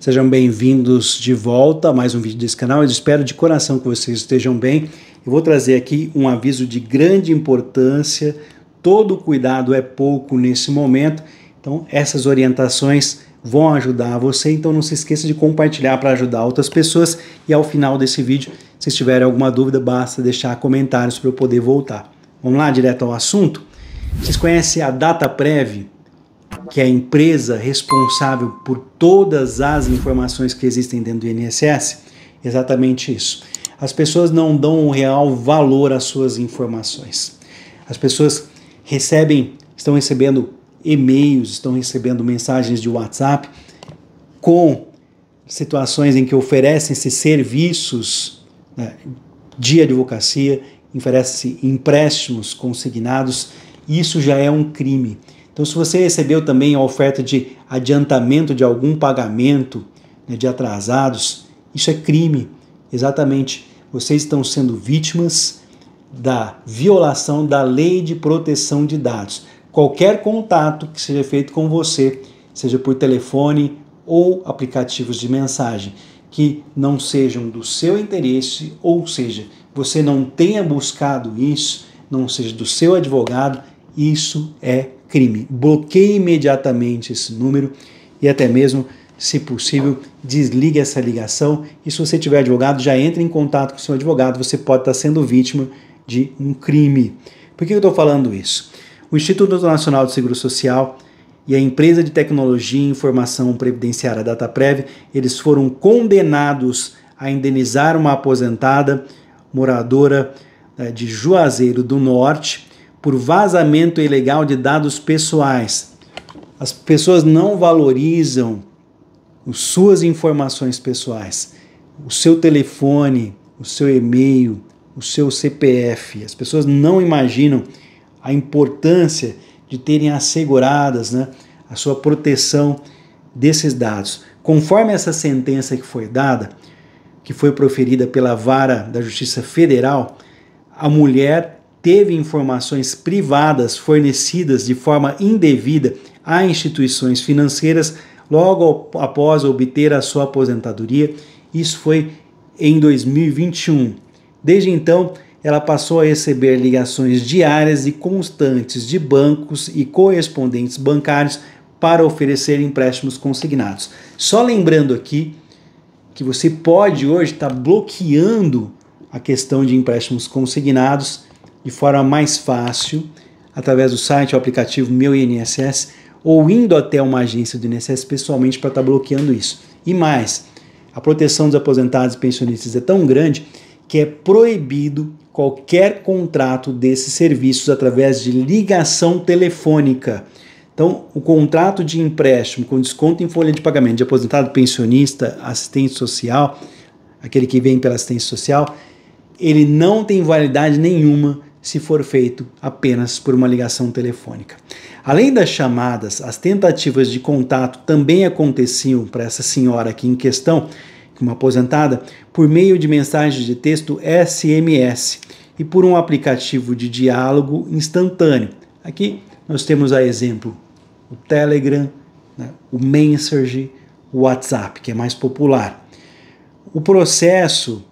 Sejam bem-vindos de volta a mais um vídeo desse canal. Eu espero de coração que vocês estejam bem. Eu vou trazer aqui um aviso de grande importância. Todo cuidado é pouco nesse momento. Então, essas orientações vão ajudar você. Então, não se esqueça de compartilhar para ajudar outras pessoas. E ao final desse vídeo, se tiverem alguma dúvida, basta deixar comentários para eu poder voltar. Vamos lá, direto ao assunto? Vocês conhecem a DataPrev? Que é a empresa responsável por todas as informações que existem dentro do INSS? Exatamente isso. As pessoas não dão um real valor às suas informações. As pessoas recebem, estão recebendo e-mails, estão recebendo mensagens de WhatsApp com situações em que oferecem esses serviços né, de advocacia, oferecem empréstimos consignados. Isso já é um crime. Então, se você recebeu também a oferta de adiantamento de algum pagamento né, de atrasados, isso é crime. Exatamente. Vocês estão sendo vítimas da violação da lei de proteção de dados. Qualquer contato que seja feito com você, seja por telefone ou aplicativos de mensagem, que não sejam do seu interesse, ou seja, você não tenha buscado isso, não seja do seu advogado, isso é crime. Bloqueie imediatamente esse número e até mesmo, se possível, desligue essa ligação. E se você tiver advogado, já entre em contato com o seu advogado, você pode estar sendo vítima de um crime. Por que eu estou falando isso? O Instituto Nacional de Seguro Social e a empresa de tecnologia e informação previdenciária DataPrev, eles foram condenados a indenizar uma aposentada moradora eh, de Juazeiro do Norte por vazamento ilegal de dados pessoais. As pessoas não valorizam as suas informações pessoais, o seu telefone, o seu e-mail, o seu CPF. As pessoas não imaginam a importância de terem asseguradas né, a sua proteção desses dados. Conforme essa sentença que foi dada, que foi proferida pela Vara da Justiça Federal, a mulher teve informações privadas fornecidas de forma indevida a instituições financeiras logo após obter a sua aposentadoria. Isso foi em 2021. Desde então, ela passou a receber ligações diárias e constantes de bancos e correspondentes bancários para oferecer empréstimos consignados. Só lembrando aqui que você pode hoje estar bloqueando a questão de empréstimos consignados de forma mais fácil através do site ou aplicativo Meu INSS ou indo até uma agência do INSS pessoalmente para estar tá bloqueando isso. E mais, a proteção dos aposentados e pensionistas é tão grande que é proibido qualquer contrato desses serviços através de ligação telefônica. Então, o contrato de empréstimo com desconto em folha de pagamento de aposentado, pensionista, assistente social, aquele que vem pela assistência social, ele não tem validade nenhuma se for feito apenas por uma ligação telefônica. Além das chamadas, as tentativas de contato também aconteciam para essa senhora aqui em questão, uma aposentada, por meio de mensagens de texto SMS e por um aplicativo de diálogo instantâneo. Aqui nós temos a exemplo o Telegram, né, o Messenger, o WhatsApp, que é mais popular. O processo,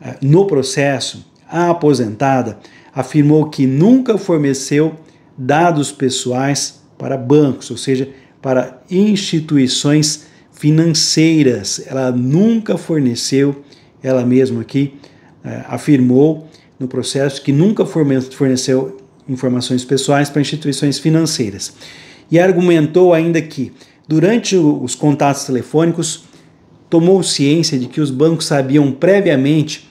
eh, no processo, a aposentada afirmou que nunca forneceu dados pessoais para bancos, ou seja, para instituições financeiras. Ela nunca forneceu, ela mesma aqui é, afirmou no processo que nunca forneceu informações pessoais para instituições financeiras. E argumentou ainda que, durante os contatos telefônicos, tomou ciência de que os bancos sabiam previamente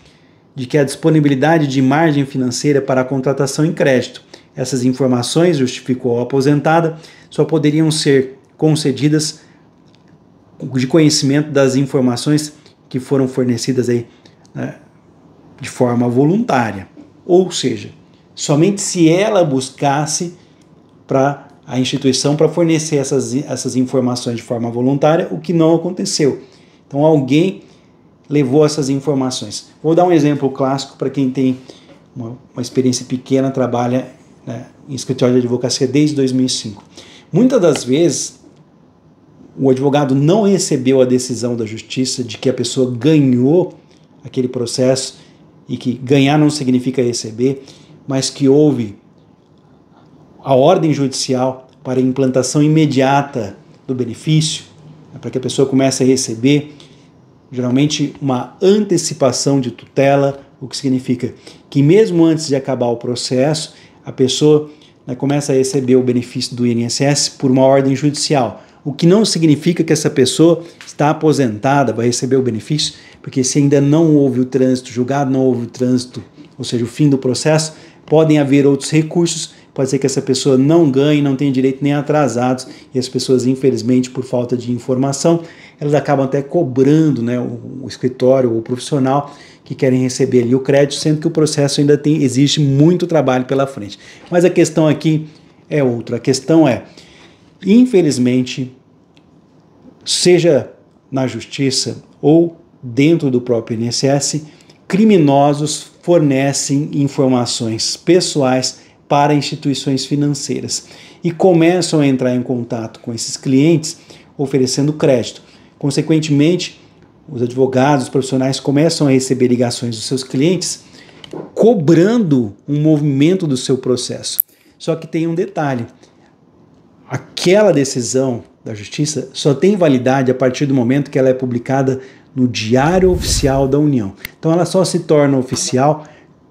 de que a disponibilidade de margem financeira para a contratação em crédito. Essas informações, justificou a aposentada, só poderiam ser concedidas de conhecimento das informações que foram fornecidas aí, né, de forma voluntária. Ou seja, somente se ela buscasse para a instituição para fornecer essas, essas informações de forma voluntária, o que não aconteceu. Então alguém levou essas informações. Vou dar um exemplo clássico para quem tem uma, uma, experiência pequena, trabalha né, em escritório de advocacia desde 2005. Muitas das vezes, o advogado não recebeu a decisão da justiça de que a pessoa ganhou aquele processo e que ganhar não significa receber, mas que houve a ordem judicial para implantação imediata do benefício, né, para que a pessoa comece a receber, geralmente uma antecipação de tutela, o que significa que mesmo antes de acabar o processo, a pessoa né, começa a receber o benefício do INSS por uma ordem judicial, o que não significa que essa pessoa está aposentada, vai receber o benefício, porque se ainda não houve o trânsito julgado, não houve o trânsito, ou seja, o fim do processo, podem haver outros recursos, pode ser que essa pessoa não ganhe, não tenha direito nem atrasados, e as pessoas, infelizmente, por falta de informação, elas acabam até cobrando né, o, o escritório ou o profissional que querem receber ali o crédito, sendo que o processo ainda tem, existe muito trabalho pela frente. Mas a questão aqui é outra. A questão é, infelizmente, seja na justiça ou dentro do próprio INSS, criminosos fornecem informações pessoais para instituições financeiras e começam a entrar em contato com esses clientes oferecendo crédito. Consequentemente, os advogados, os profissionais começam a receber ligações dos seus clientes cobrando um movimento do seu processo. Só que tem um detalhe: aquela decisão da justiça só tem validade a partir do momento que ela é publicada no Diário Oficial da União. Então ela só se torna oficial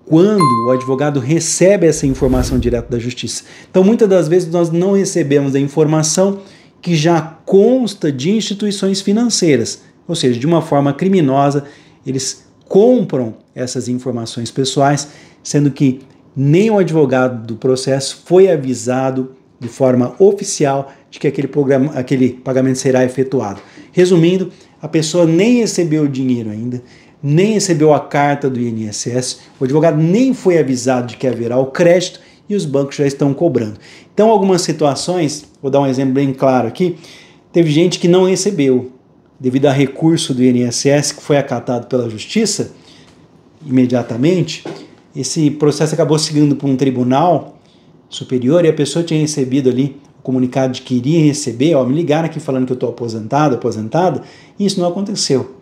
quando o advogado recebe essa informação direto da justiça. Então muitas das vezes nós não recebemos a informação que já consta de instituições financeiras ou seja, de uma forma criminosa, eles compram essas informações pessoais, sendo que nem o advogado do processo foi avisado de forma oficial de que aquele, programa, aquele pagamento será efetuado. Resumindo, a pessoa nem recebeu o dinheiro ainda, nem recebeu a carta do INSS, o advogado nem foi avisado de que haverá o crédito e os bancos já estão cobrando. Então, algumas situações, vou dar um exemplo bem claro aqui, teve gente que não recebeu, devido a recurso do INSS que foi acatado pela Justiça, imediatamente, esse processo acabou seguindo para um tribunal superior e a pessoa tinha recebido ali o comunicado de que iria receber, ó, me ligaram aqui falando que eu estou aposentado, aposentada, e isso não aconteceu.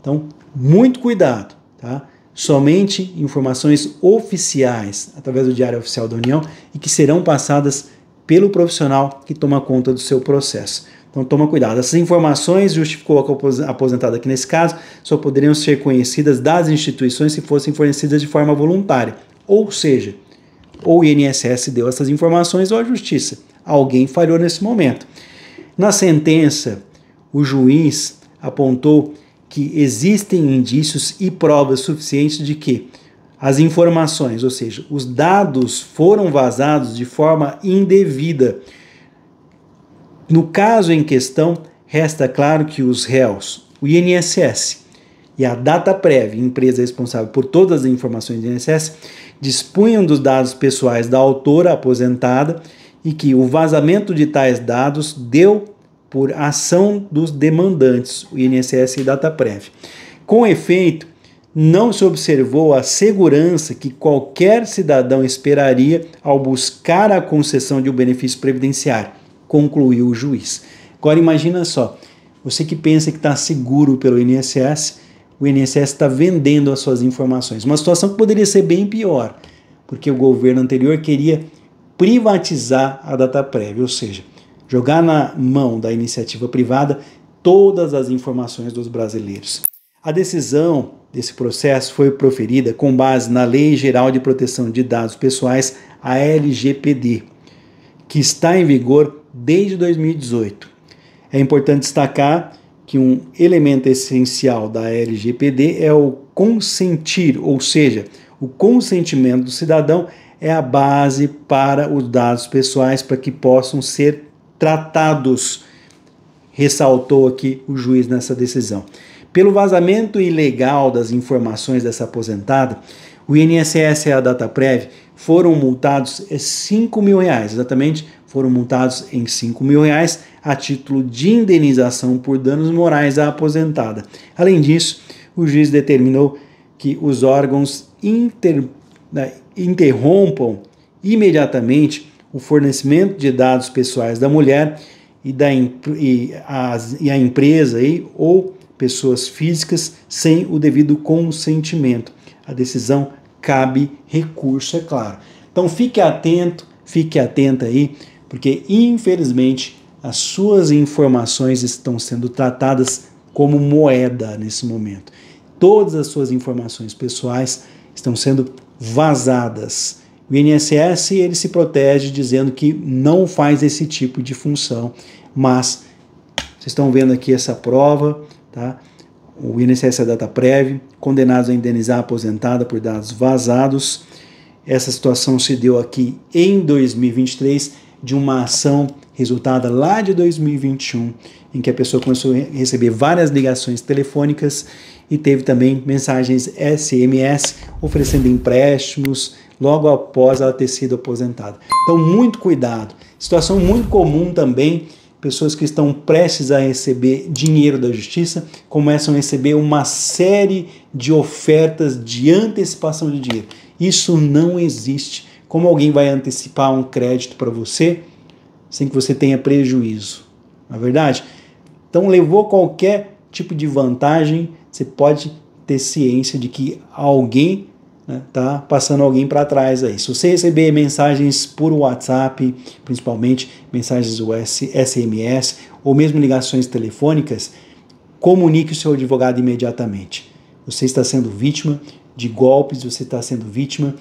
Então, muito cuidado, tá? Somente informações oficiais através do Diário Oficial da União e que serão passadas pelo profissional que toma conta do seu processo. Então toma cuidado. Essas informações, justificou a aposentada aqui nesse caso, só poderiam ser conhecidas das instituições se fossem fornecidas de forma voluntária. Ou seja, ou o INSS deu essas informações ou a justiça. Alguém falhou nesse momento. Na sentença, o juiz apontou que existem indícios e provas suficientes de que as informações, ou seja, os dados foram vazados de forma indevida. No caso em questão, resta claro que os réus, o INSS e a Data Prévia, empresa responsável por todas as informações do INSS, dispunham dos dados pessoais da autora aposentada e que o vazamento de tais dados deu por ação dos demandantes, o INSS e Data Prévia. Com efeito, não se observou a segurança que qualquer cidadão esperaria ao buscar a concessão de um benefício previdenciário concluiu o juiz. Agora imagina só, você que pensa que está seguro pelo INSS, o INSS está vendendo as suas informações. Uma situação que poderia ser bem pior, porque o governo anterior queria privatizar a data prévia, ou seja, jogar na mão da iniciativa privada todas as informações dos brasileiros. A decisão desse processo foi proferida com base na Lei Geral de Proteção de Dados Pessoais, a LGPD, que está em vigor desde 2018. É importante destacar que um elemento essencial da LGPD é o consentir, ou seja, o consentimento do cidadão é a base para os dados pessoais para que possam ser tratados, ressaltou aqui o juiz nessa decisão. Pelo vazamento ilegal das informações dessa aposentada, o INSS e a DataPrev foram multados 5 mil reais, exatamente foram multados em 5 mil reais a título de indenização por danos morais à aposentada. Além disso, o juiz determinou que os órgãos inter, né, interrompam imediatamente o fornecimento de dados pessoais da mulher e, da, e, as, e a empresa aí, ou pessoas físicas sem o devido consentimento. A decisão cabe recurso, é claro. Então fique atento, fique atenta aí, porque infelizmente as suas informações estão sendo tratadas como moeda nesse momento. Todas as suas informações pessoais estão sendo vazadas. O INSS ele se protege dizendo que não faz esse tipo de função, mas vocês estão vendo aqui essa prova, tá? O INSS é data prévia, condenados a indenizar a aposentada por dados vazados. Essa situação se deu aqui em 2023 de uma ação resultada lá de 2021, em que a pessoa começou a receber várias ligações telefônicas e teve também mensagens SMS oferecendo empréstimos logo após ela ter sido aposentada. Então, muito cuidado. Situação muito comum também pessoas que estão prestes a receber dinheiro da justiça começam a receber uma série de ofertas de antecipação de dinheiro. Isso não existe. Como alguém vai antecipar um crédito para você sem que você tenha prejuízo? Na é verdade? Então, levou qualquer tipo de vantagem, você pode ter ciência de que alguém né, tá passando alguém para trás aí. Se você receber mensagens por WhatsApp, principalmente mensagens SMS ou mesmo ligações telefônicas, comunique o seu advogado imediatamente. Você está sendo vítima de golpes, você está sendo vítima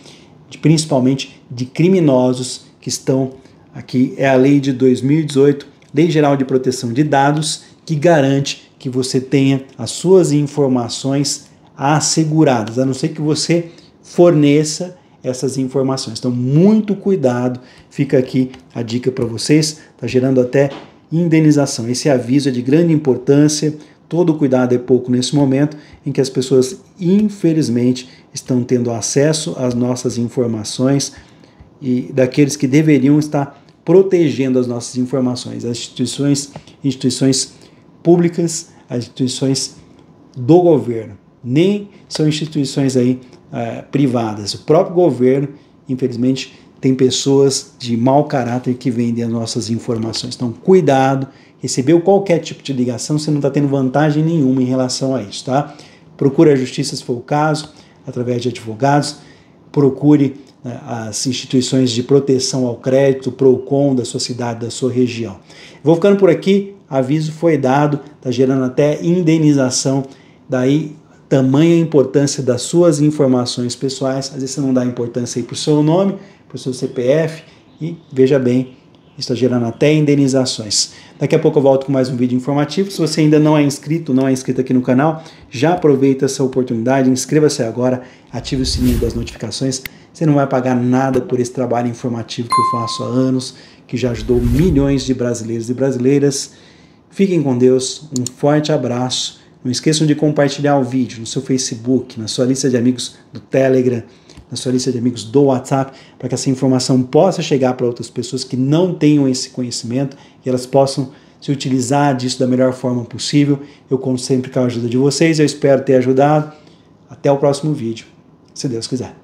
de, principalmente de criminosos que estão aqui. É a lei de 2018, Lei Geral de Proteção de Dados, que garante que você tenha as suas informações asseguradas, a não ser que você forneça essas informações. Então, muito cuidado, fica aqui a dica para vocês, está gerando até indenização. Esse aviso é de grande importância, todo cuidado é pouco nesse momento em que as pessoas, infelizmente, estão tendo acesso às nossas informações e daqueles que deveriam estar protegendo as nossas informações, as instituições, instituições públicas, as instituições do governo. Nem são instituições aí uh, privadas. O próprio governo, infelizmente, tem pessoas de mau caráter que vendem as nossas informações. Então, cuidado. Recebeu qualquer tipo de ligação, você não está tendo vantagem nenhuma em relação a isso, tá? Procure a justiça se for o caso, através de advogados. Procure né, as instituições de proteção ao crédito, PROCON da sua cidade, da sua região. Vou ficando por aqui, aviso foi dado, está gerando até indenização. Daí tamanha importância das suas informações pessoais. Às vezes você não dá importância aí para o seu nome, para o seu CPF e veja bem, está gerando até indenizações. Daqui a pouco eu volto com mais um vídeo informativo. Se você ainda não é inscrito, não é inscrito aqui no canal, já aproveita essa oportunidade, inscreva-se agora, ative o sininho das notificações. Você não vai pagar nada por esse trabalho informativo que eu faço há anos, que já ajudou milhões de brasileiros e brasileiras. Fiquem com Deus, um forte abraço não esqueçam de compartilhar o vídeo no seu Facebook, na sua lista de amigos do Telegram, na sua lista de amigos do WhatsApp, para que essa informação possa chegar para outras pessoas que não tenham esse conhecimento e elas possam se utilizar disso da melhor forma possível. Eu conto sempre com a ajuda de vocês, eu espero ter ajudado. Até o próximo vídeo, se Deus quiser.